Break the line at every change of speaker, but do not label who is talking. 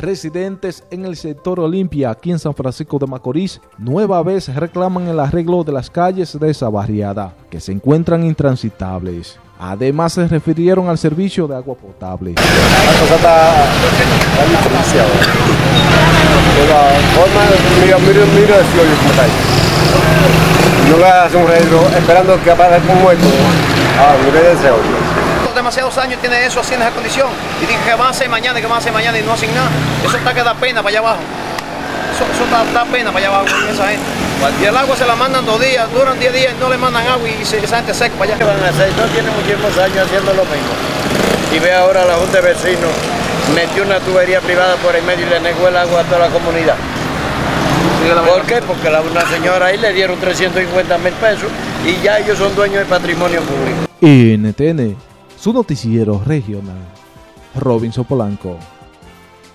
Residentes en el sector Olimpia, aquí en San Francisco de Macorís, nueva vez reclaman el arreglo de las calles de esa barriada, que se encuentran intransitables. Además, se refirieron al servicio de agua potable.
Esperando que aparezca un muerto. Ah, mire
demasiados años tiene eso así en esa condición y dicen que van a hacer mañana, que van a hacer mañana y no hacen nada. Eso está que da pena para allá abajo. Eso, eso da, da pena para allá abajo con esa gente. Y el agua se la mandan dos días, duran 10 días, no le mandan agua y se, esa gente seca para
¿Qué
allá.
van a hacer? No tiene muchísimos años haciendo lo mismo. Y ve ahora la Junta de Vecinos metió una tubería privada por el medio y le negó el agua a toda la comunidad. ¿Por qué? Porque la, una señora ahí le dieron 350 mil pesos y ya ellos son dueños del patrimonio público.
NTN, su noticiero regional. Robinson Polanco.